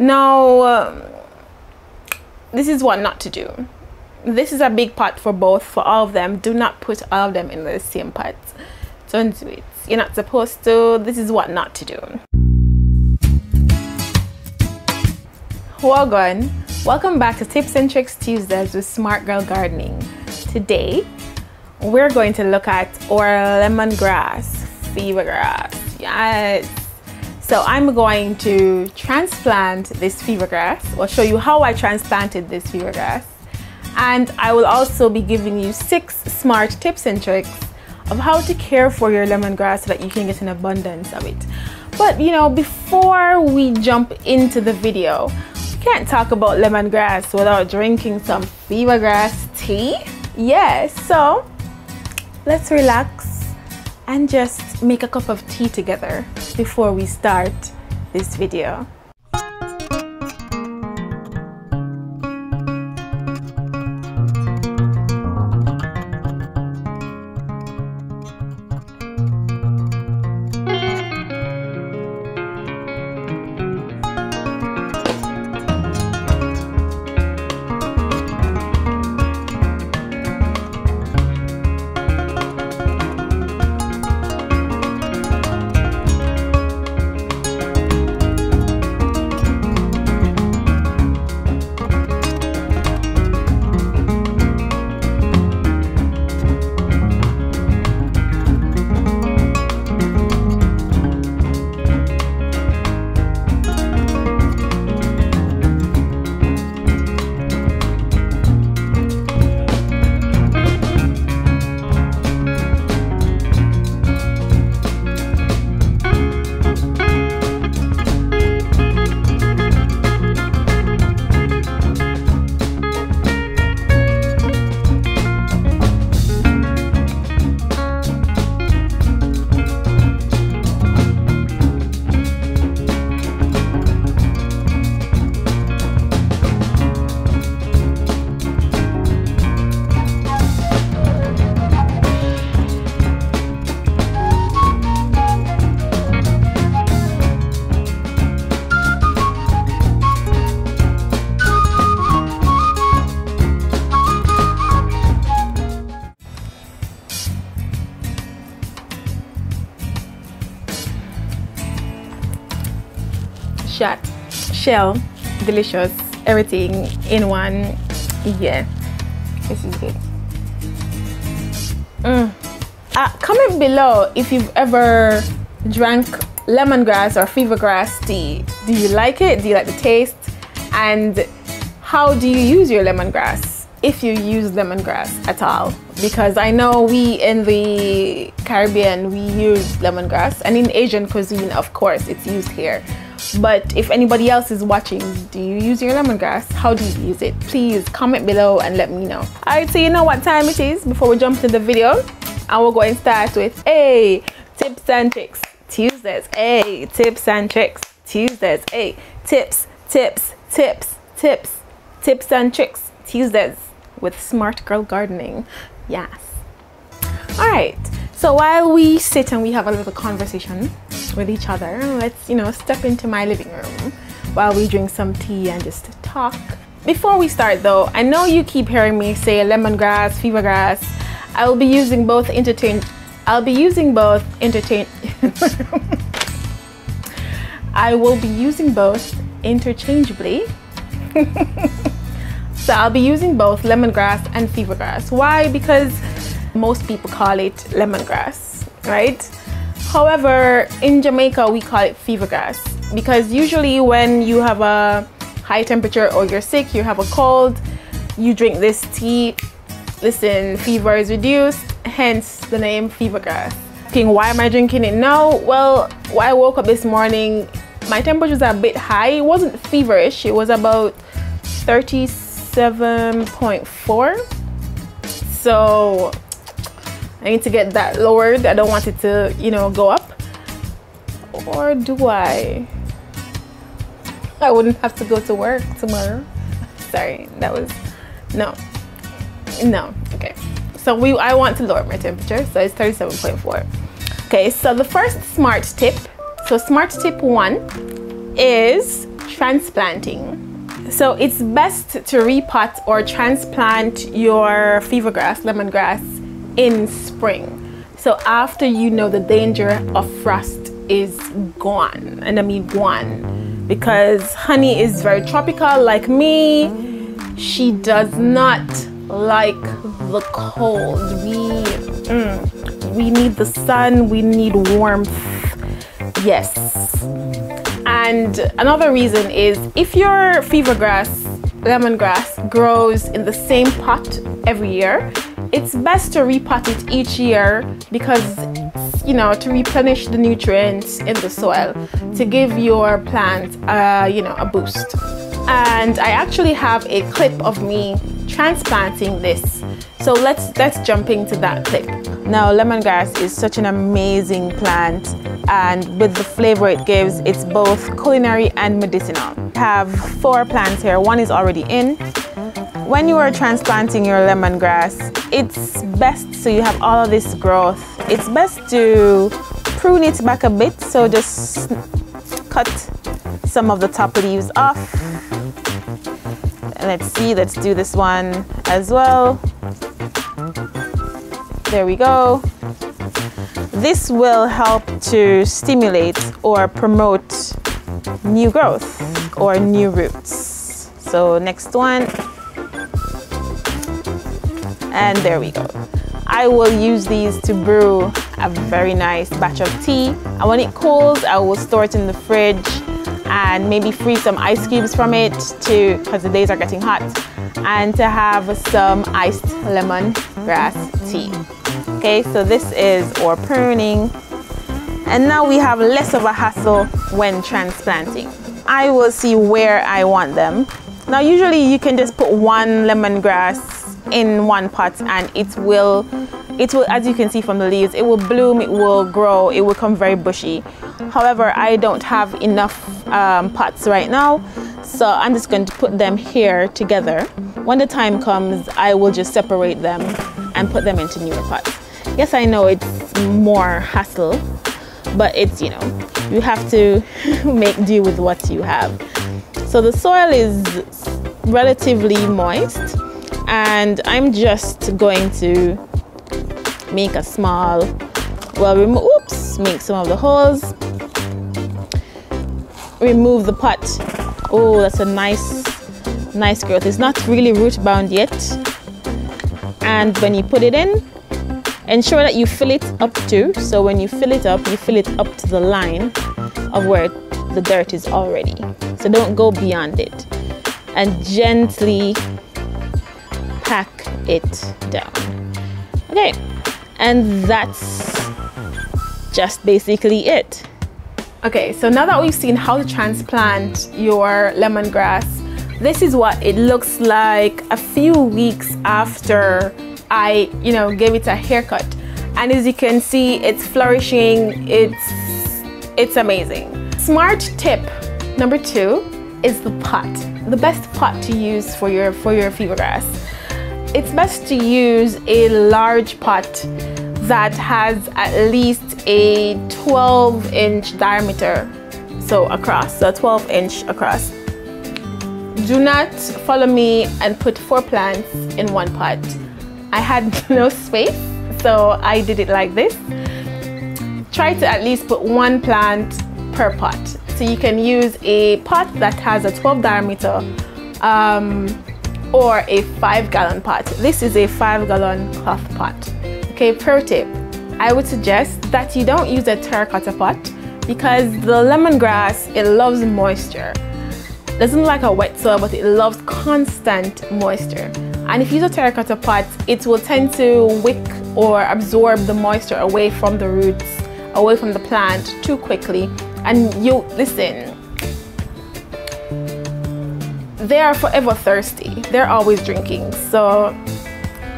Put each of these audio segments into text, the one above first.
Now, um, this is what not to do. This is a big pot for both, for all of them. Do not put all of them in the same pot. Don't do it. You're not supposed to. This is what not to do. Welcome. Welcome back to Tips and Tricks Tuesdays with Smart Girl Gardening. Today, we're going to look at our lemongrass, fever grass. Yes. So I'm going to transplant this fever grass. I'll show you how I transplanted this fever grass. And I will also be giving you six smart tips and tricks of how to care for your lemongrass so that you can get an abundance of it. But you know, before we jump into the video, can't talk about lemongrass without drinking some fever grass tea. Yes, so let's relax and just make a cup of tea together before we start this video. Delicious everything in one yeah this is good. Mm. uh, comment below if you've ever drank lemongrass or fevergrass tea. Do you like it? Do you like the taste? And how do you use your lemongrass if you use lemongrass at all? Because I know we in the Caribbean we use lemongrass and in Asian cuisine of course it's used here but if anybody else is watching, do you use your lemongrass? How do you use it? Please comment below and let me know. Alright, so you know what time it is before we jump to the video. And we're going to start with A, tips and tricks. Tuesdays, A, tips and tricks. Tuesdays, A, tips, tips, tips, tips, tips and tricks. Tuesdays with Smart Girl Gardening. Yes. Alright, so while we sit and we have a little conversation with each other, let's, you know, step into my living room while we drink some tea and just talk. Before we start though, I know you keep hearing me say lemongrass, fever grass. I will be using both interchange I'll be using both interchange I will be using both interchangeably. so I'll be using both lemongrass and fever grass. Why? Because most people call it lemongrass, right? However, in Jamaica, we call it fever grass because usually when you have a high temperature or you're sick, you have a cold, you drink this tea, listen, fever is reduced, hence the name fever grass. Thinking, why am I drinking it now? Well, when I woke up this morning, my temperature was a bit high. It wasn't feverish, it was about 37.4. So I need to get that lowered. I don't want it to, you know, go up. Or do I? I wouldn't have to go to work tomorrow. Sorry, that was, no, no, okay. So we, I want to lower my temperature, so it's 37.4. Okay, so the first smart tip, so smart tip one is transplanting. So it's best to repot or transplant your fever grass, lemongrass in spring. So after you know the danger of frost is gone, and I mean gone, because honey is very tropical like me. She does not like the cold. We mm, we need the sun. We need warmth. Yes. And another reason is if your fever grass, lemongrass grows in the same pot every year, it's best to repot it each year because you know to replenish the nutrients in the soil to give your plant uh, you know a boost. And I actually have a clip of me transplanting this. So let's let's jump into that clip. Now lemongrass is such an amazing plant and with the flavor it gives it's both culinary and medicinal. I have four plants here. One is already in when you are transplanting your lemongrass, it's best so you have all of this growth. It's best to prune it back a bit. So just cut some of the top leaves off. Let's see, let's do this one as well. There we go. This will help to stimulate or promote new growth or new roots. So next one and there we go. I will use these to brew a very nice batch of tea and when it cools I will store it in the fridge and maybe freeze some ice cubes from it to because the days are getting hot and to have some iced lemon grass tea. Okay, so this is our pruning and now we have less of a hassle when transplanting. I will see where I want them. Now usually you can just put one lemongrass in one pot and it will it will as you can see from the leaves it will bloom it will grow it will come very bushy. However I don't have enough um, pots right now so I'm just going to put them here together. When the time comes I will just separate them and put them into newer pots. Yes I know it's more hassle but it's you know you have to make do with what you have. So the soil is relatively moist and I'm just going to make a small well remove oops make some of the holes. Remove the pot. Oh that's a nice nice growth. It's not really root bound yet. And when you put it in ensure that you fill it up too. So when you fill it up you fill it up to the line of where the dirt is already. So don't go beyond it. And gently pack it down. Okay, and that's just basically it. Okay, so now that we've seen how to transplant your lemongrass, this is what it looks like a few weeks after I, you know, gave it a haircut. And as you can see, it's flourishing, it's, it's amazing. Smart tip number two is the pot. The best pot to use for your, for your fever grass it's best to use a large pot that has at least a 12 inch diameter so across so 12 inch across. Do not follow me and put four plants in one pot. I had no space so I did it like this. Try to at least put one plant per pot. So you can use a pot that has a 12 diameter um, or a five gallon pot. This is a five gallon cloth pot. Okay, pro tip, I would suggest that you don't use a terracotta pot because the lemongrass, it loves moisture. It doesn't like a wet soil, but it loves constant moisture. And if you use a terracotta pot, it will tend to wick or absorb the moisture away from the roots, away from the plant too quickly. And you, listen, they are forever thirsty. They're always drinking. So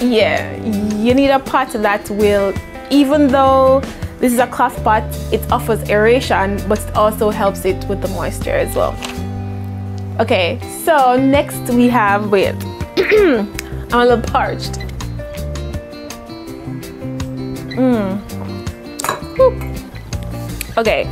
yeah, you need a pot that will, even though this is a cloth pot, it offers aeration, but it also helps it with the moisture as well. Okay, so next we have, wait, I'm a little parched. Mm. Okay,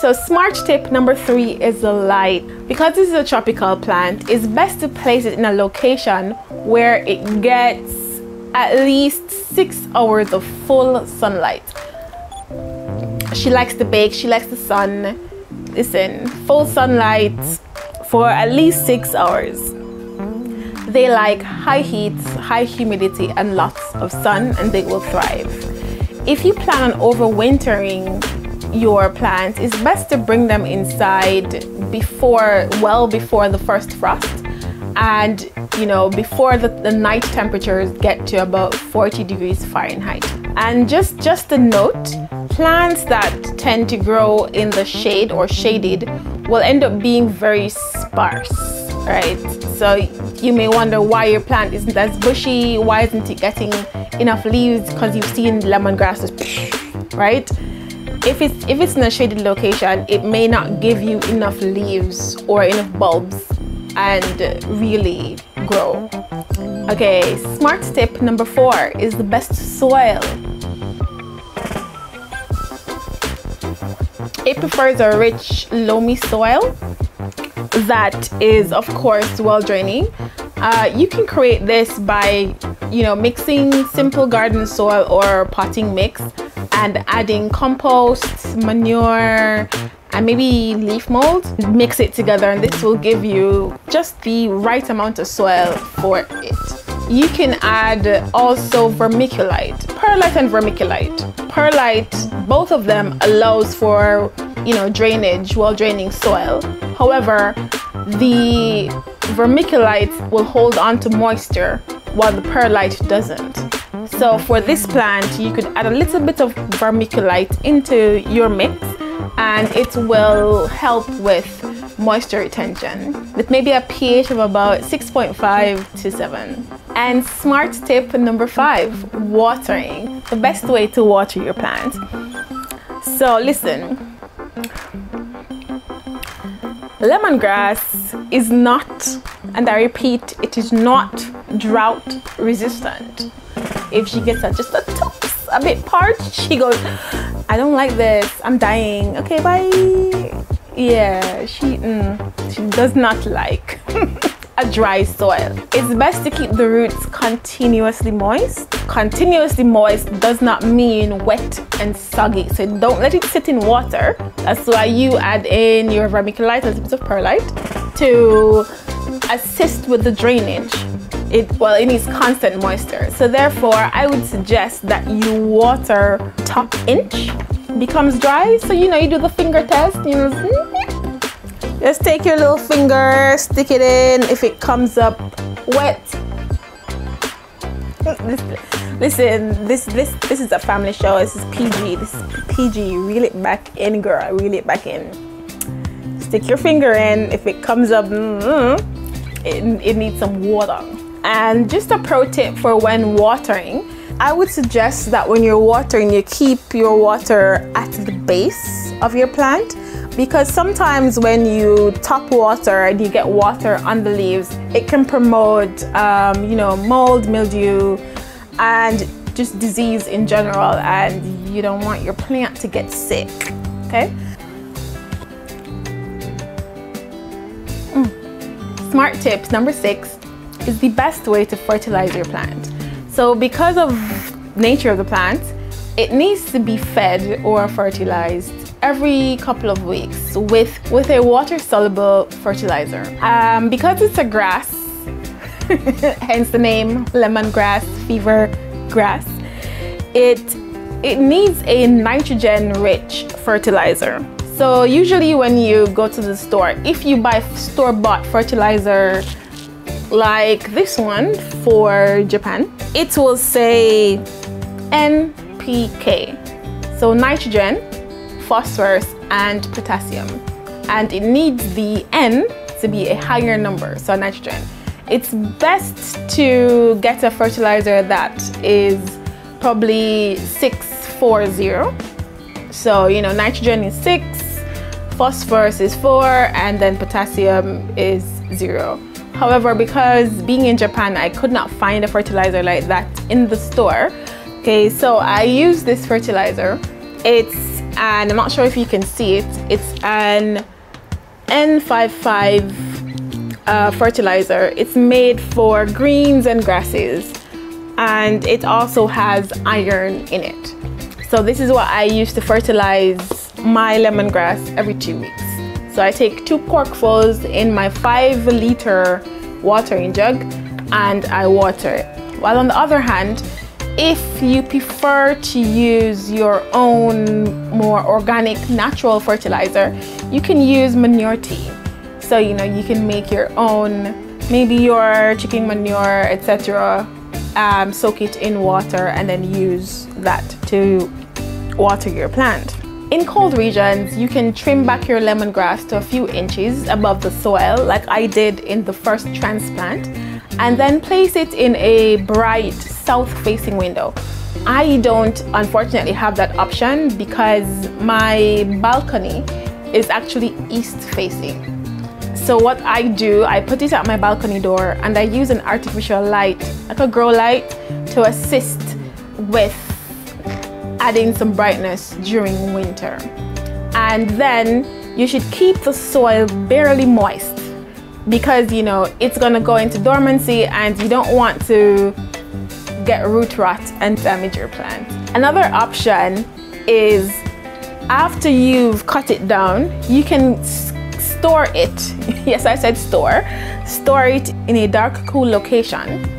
So smart tip number three is the light. Because this is a tropical plant, it's best to place it in a location where it gets at least six hours of full sunlight. She likes to bake, she likes the sun. Listen, full sunlight for at least six hours. They like high heat, high humidity, and lots of sun, and they will thrive. If you plan on overwintering your plants, it's best to bring them inside before, well before the first frost and you know before the, the night temperatures get to about 40 degrees Fahrenheit. And just just a note, plants that tend to grow in the shade or shaded will end up being very sparse, right? So you may wonder why your plant isn't as bushy, why isn't it getting enough leaves because you've seen lemongrasses, right? If it's if it's in a shaded location, it may not give you enough leaves or enough bulbs and really grow. Okay, smart tip number four is the best soil. It prefers a rich, loamy soil that is, of course, well draining. Uh, you can create this by, you know, mixing simple garden soil or potting mix and adding compost, manure, and maybe leaf mold. Mix it together and this will give you just the right amount of soil for it. You can add also vermiculite, perlite and vermiculite. Perlite, both of them allows for, you know, drainage while draining soil. However, the vermiculite will hold on to moisture while the perlite doesn't. So for this plant, you could add a little bit of vermiculite into your mix and it will help with moisture retention with maybe a pH of about 6.5 to 7. And smart tip number five, watering. The best way to water your plant. So listen, lemongrass is not, and I repeat, it is not drought resistant. If she gets just a tops a bit parched, she goes, I don't like this. I'm dying. Okay, bye. Yeah, she mm, she does not like a dry soil. It's best to keep the roots continuously moist. Continuously moist does not mean wet and soggy. So don't let it sit in water. That's why you add in your vermiculite, a little bit of perlite to assist with the drainage it well it needs constant moisture. So therefore i would suggest that you water top inch becomes dry. So you know you do the finger test you know just take your little finger stick it in. If it comes up wet listen this this this is a family show. This is pg this is pg reel it back in girl. Reel it back in. Stick your finger in. If it comes up mm -hmm, it, it needs some water and just a pro tip for when watering, I would suggest that when you're watering, you keep your water at the base of your plant because sometimes when you top water and you get water on the leaves, it can promote, um, you know, mold, mildew, and just disease in general, and you don't want your plant to get sick, okay? Mm. Smart tips number six is the best way to fertilize your plant. So because of nature of the plant, it needs to be fed or fertilized every couple of weeks with, with a water-soluble fertilizer. Um, because it's a grass, hence the name lemongrass, fever grass, it, it needs a nitrogen-rich fertilizer. So usually when you go to the store, if you buy store-bought fertilizer like this one for Japan, it will say NPK. So nitrogen, phosphorus, and potassium. And it needs the N to be a higher number, so nitrogen. It's best to get a fertilizer that is probably 640. So, you know, nitrogen is 6, phosphorus is 4, and then potassium is 0. However, because being in Japan, I could not find a fertilizer like that in the store. Okay, so I use this fertilizer. It's and I'm not sure if you can see it. It's an N55 uh, fertilizer. It's made for greens and grasses and it also has iron in it. So this is what I use to fertilize my lemongrass every two weeks. So I take two corkfuls in my five liter watering jug and I water it. While on the other hand, if you prefer to use your own more organic natural fertilizer, you can use manure tea. So, you know, you can make your own, maybe your chicken manure, etc. Um, soak it in water and then use that to water your plant. In cold regions, you can trim back your lemongrass to a few inches above the soil like I did in the first transplant and then place it in a bright south-facing window. I don't unfortunately have that option because my balcony is actually east-facing. So what I do, I put it at my balcony door and I use an artificial light, like a grow light, to assist with adding some brightness during winter. And then you should keep the soil barely moist because you know it's gonna go into dormancy and you don't want to get root rot and damage your plant. Another option is after you've cut it down, you can store it. yes, I said store. Store it in a dark, cool location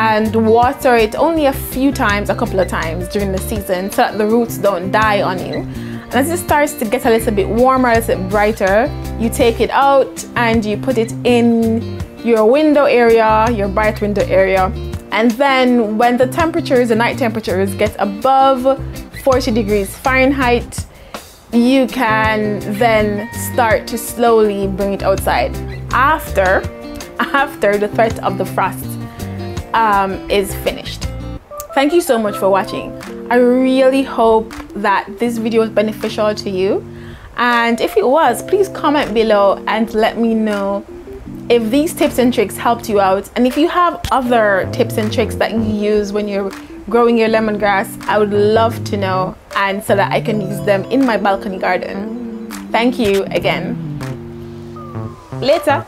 and water it only a few times, a couple of times during the season so that the roots don't die on you. And as it starts to get a little bit warmer, a little bit brighter, you take it out and you put it in your window area, your bright window area. And then when the temperatures, the night temperatures get above 40 degrees Fahrenheit, you can then start to slowly bring it outside after, after the threat of the frost um, is finished. Thank you so much for watching. I really hope that this video was beneficial to you. And if it was, please comment below and let me know if these tips and tricks helped you out. And if you have other tips and tricks that you use when you're growing your lemongrass, I would love to know and so that I can use them in my balcony garden. Thank you again. Later.